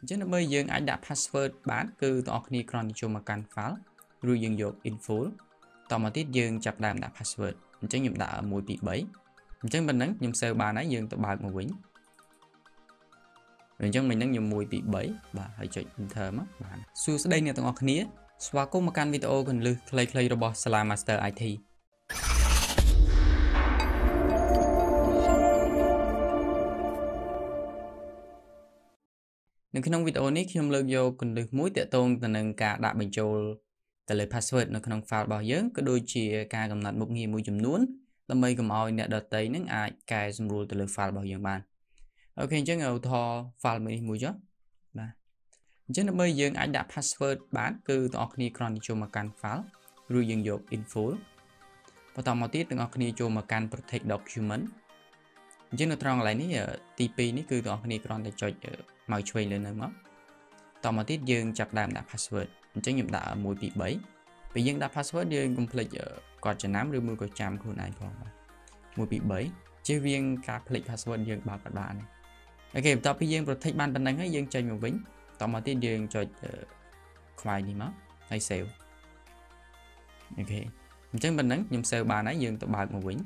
អញ្ចឹងដើម្បីយើងអាចដាក់ password បានគឺបងប្អូនគ្នាគ្រាន់តែចូលមកកាន់ file ឬយើងយក info តមកទៀតយើងចាប់ដើមដាក់ password អញ្ចឹងខ្ញុំដាក់1 2 3អញ្ចឹងប៉ុណ្ណឹងខ្ញុំ save បានហើយយើងទៅបើកមកវិញអញ្ចឹងមិញហ្នឹងខ្ញុំ1 2 3បាទហើយចុច enter មកបានសួស្តីអ្នកទាំងអស់គ្នាស្វាគមន៍មកកាន់វីដេអូកន្លឹះខ្លីៗរបស់ Salam Master IT នៅក្នុងវីដេអូនេះខ្ញុំលើកយកគន្លឹះមួយទាក់ទងទៅនឹងការដាក់បញ្ចូលទៅលើ password នៅក្នុង file របស់យើងក៏ដូចជាការកំណត់មុខងារមួយចំនួនដើម្បីកុំឲ្យអ្នកដទៃនឹងអាចកែសម្រួលទៅលើ file របស់យើងបានអូខេអញ្ចឹងឧទាហរណ៍ file មួយនេះមួយចុះបាទអញ្ចឹងដើម្បីយើងអាចដាក់ password បានគឺទាំងអស់គ្នាគ្រាន់តែចូលមកកាន់ file ឬយើងយក info បន្តមកទៀតទាំងអស់គ្នាចូលមកកាន់ protect document អញ្ចឹងនៅត្រង់កន្លែងនេះទី2នេះគឺទាំងអស់គ្នាគ្រាន់តែចុចមកឆ្វេងលើនៅមកតមកទៀតយើងចាប់ដើមដាក់ password អញ្ចឹងខ្ញុំដាក់1 2 3ពេលយើងដាក់ password យើងកុំភ្លេចគាត់ចំណាំឬមួយក៏ចាំខ្លួនឯងផងបាទ1 2 3ជៀសវាងការភ្លេច password យើងបើកអត់បានអូខេបន្ទាប់ពីយើង protect បានប៉ុណ្ណឹងហើយយើងចេញមកវិញតមកទៀតយើងចុចខ្វាយនេះមកហើយ save អូខេអញ្ចឹងប៉ុណ្ណឹងខ្ញុំ save បានហើយយើងទៅបើកមកវិញ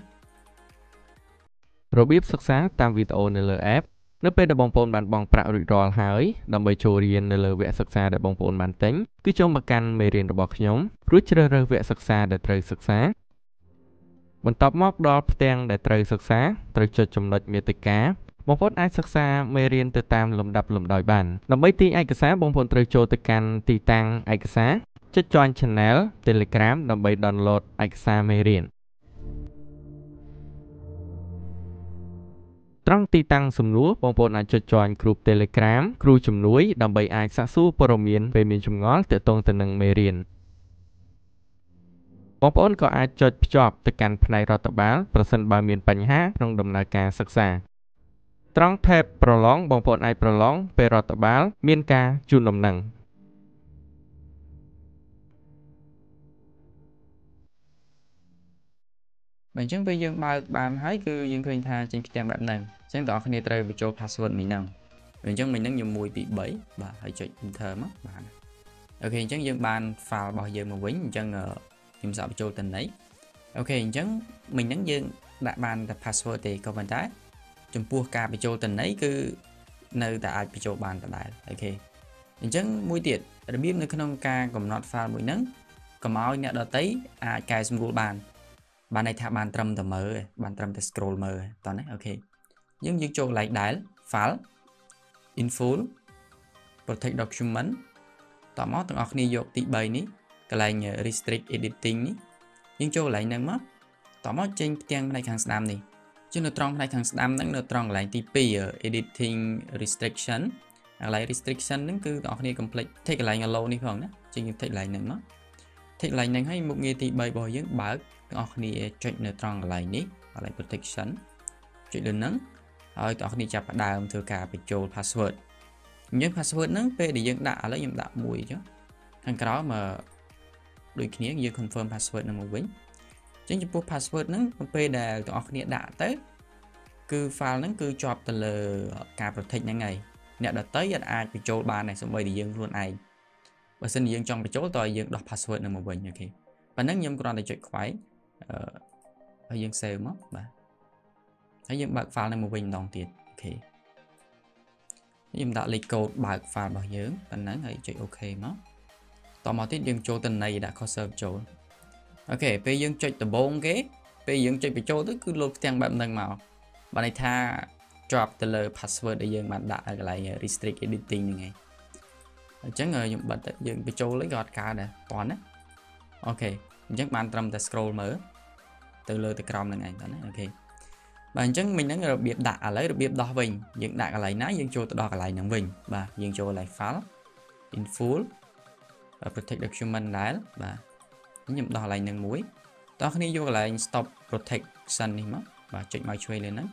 របៀបសិក្សាតាមវីដេអូនៅលើ app នៅពេលដែលបងប្អូនបានបង់ប្រាក់រួចរាល់ហើយដើម្បីចូលរៀននៅលើវគ្គសិក្សាដែលបងប្អូនបានទិញគឺចូលមកកាន់មេរៀនរបស់ខ្ញុំរួចជ្រើសរើសវគ្គសិក្សាដែលត្រូវសិក្សាបន្ទាប់មកដល់ផ្ទាំងដែលត្រូវសិក្សាត្រូវចុចចំណុចមាតិកាបងប្អូនអាចសិក្សាមេរៀនទៅតាមលំដាប់លំដោយបានដើម្បីទាញឯកសារបងប្អូនត្រូវចូលទៅកាន់ទីតាំងឯកសារចុច join channel Telegram ដើម្បី download ឯកសារមេរៀន ត្រង់ទីតាំងសំណួរបងប្អូនអាចចុច join group Telegram គ្រូជំនួយដើម្បីអាចសាកសួរព័ត៌មានពេលមានចម្ងល់ទាក់ទងទៅនឹងមេរៀនបងប្អូនក៏អាចចុចភ្ជាប់ទៅកាន់ផ្នែករដ្ឋបាលប្រសិនបើមានបញ្ហាក្នុងដំណើរការសិក្សាត្រង់ tab ប្រឡងបងប្អូនអាចប្រឡងពេលរដ្ឋបាល មានការជូនដំណឹង បើអញ្ចឹងពេលយើងបើកបានហើយគឺយើងឃើញថាចេញផ្ទាំងបែបហ្នឹងអញ្ចឹងបងប្អូនត្រូវបញ្ចូល password មិញហ្នឹងអញ្ចឹងមិញហ្នឹងខ្ញុំ1 2 3បាទហើយចុច enter មកបានអូខេអញ្ចឹងយើងបាន file របស់យើងមកវិញអញ្ចឹងខ្ញុំសាកបញ្ចូលទៅន័យអូខេអញ្ចឹងមិញហ្នឹងយើងដាក់បានតែ password ទេក៏ប៉ុន្តែ ចំពោះការបញ្ចូលទៅន័យគឺនៅតែអាចបញ្ចូលបានដដែលអូខេអញ្ចឹងមួយទៀតរបៀបនៅក្នុងការកំណត់ file មួយហ្នឹងកុំឲ្យអ្នកដតីអាចកែសម្រួលបាន បានន័យថាបានត្រឹមតែមើលបានត្រឹមតែ scroll មើលតោះណាអូខេយើងយើងចូល like ដែល file info protect document តមកទាំងអស់គ្នាយកទី3នេះកន្លែង restrict editing នេះយើងចូលកន្លែងហ្នឹងមកតមកចេញផ្ទាំងផ្នែកខាងស្ដាំនេះជានៅត្រង់ផ្នែកខាងស្ដាំហ្នឹងនៅត្រង់កន្លែងទី2 editing restriction កន្លែង restriction ហ្នឹងគឺបងប្អូនកុំភ្លេច take កន្លែង allow នេះផងណាចេញយើង take កន្លែងហ្នឹងមក take កន្លែងហ្នឹងហើយមុខងារទី3របស់យើងបើក ទាំងអស់គ្នាចុចនៅត្រង់កន្លែងនេះកន្លែង protection ចុចលើហ្នឹងហើយទាំងអស់គ្នាចាប់ផ្ដើមធ្វើការបញ្ចូល password អញ្ចឹង password ហ្នឹងពេលដែលយើងដាក់ឥឡូវខ្ញុំដាក់មួយចុះខាងក្រោមមកដូចគ្នាយើង confirm password ហ្នឹងមកវិញអញ្ចឹងចំពោះ password ហ្នឹងពេលដែលទាំងអស់គ្នាដាក់ទៅគឺ file ហ្នឹងគឺជាប់ទៅលើការ protect ហ្នឹងហើយអ្នកដតីអាចបញ្ចូលបានដែរសូម្បីតែយើងខ្លួនឯងបើសិនជាយើងចង់បញ្ចូលតើយើងដោះ password ហ្នឹងមកវិញអូខេប៉ណ្ណឹងខ្ញុំគ្រាន់តែចុចខ្វែង ហើយយើង save មកបាទហើយយើងបើក file នេះមកវិញម្ដងទៀតអូខេខ្ញុំដាក់លេខកូដបើក file របស់យើងប៉ុណ្ណឹងហើយចុច OK មកតមកទៀតយើងចូលទៅន័យដាក់ cursor ចូល OK ពេលយើងចុចដំបូងគេពេលយើងចុចបញ្ចូលទៅគឺលោតផ្ទាំងបែបហ្នឹងមកបានន័យថាជាប់ទៅលើ password ដែលយើងបានដាក់ឲ្យកន្លែង restrict editing ហ្នឹងឯងអញ្ចឹងខ្ញុំបិទយើងបញ្ចូលលេខក៏អត់កើតដែរតោះណា OK អញ្ចឹងបានត្រឹមតែ scroll មើល ទៅលើទៅក្រោមហ្នឹងឯងតើណា OKបាទអញ្ចឹងមិញហ្នឹងរបៀបដាក់ឥឡូវរបៀបដោះវិញយើងដាក់កន្លែងណាយើងចូលទៅដោះកន្លែងហ្នឹងវិញបាទយើងចូលកន្លែង file in full protect document ដែរបាទខ្ញុំដោះកន្លែងហ្នឹងមួយតោះគ្នាយកកន្លែង stop protection នេះមកបាទចុចមកឆ្វេងលើហ្នឹង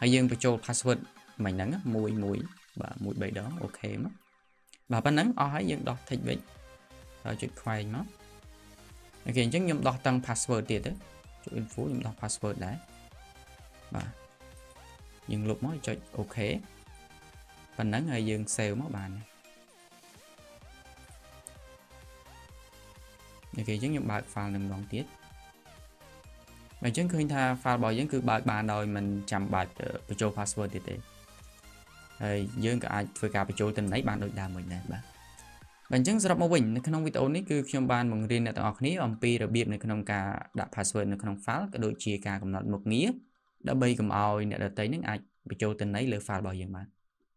ហើយយើងបញ្ចូល password មិញហ្នឹងមួយមួយបាទមួយ3ដងអូខេមកបាទប៉ុណ្ណឹងអស់ហើយយើងដោះ tick វិញហើយចុចខ្វែងមកOK អញ្ចឹងខ្ញុំដោះតាំង password ទៀតទៅ ចុច info ខ្ញុំដោះ password ដែរបាទយើងលុបមកចុច OK បប៉ុណ្ណឹងហើយយើង save មកបាន OK អញ្ចឹងខ្ញុំបើក file នឹងម្ដងទៀតបើអញ្ចឹងឃើញថា file របស់យើងគឺបើកបានដោយមិនចាំបាច់បញ្ចូល password ទៀតទេហើយយើងក៏អាចធ្វើការបញ្ចូលទិន្នន័យបានដូចដើមមួយដែរបាទ បើអញ្ចឹងសរុបមកវិញនៅក្នុងវីដេអូនេះគឺខ្ញុំបានបង្រៀនអ្នកទាំងអស់គ្នាអំពីរបៀបនៅក្នុងការដាក់ password នៅក្នុង file ក៏ដូចជាការកំណត់មុខងារដើម្បីកុំឲ្យអ្នកដទៃនឹងអាចបញ្ចូលទិន្នន័យលើ file របស់យើងបាន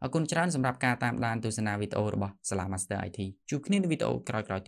អរគុណច្រើនសម្រាប់ការតាមដានទស្សនាវីដេអូរបស់សាលា Master IT ជួបគ្នានៅវីដេអូក្រោយៗ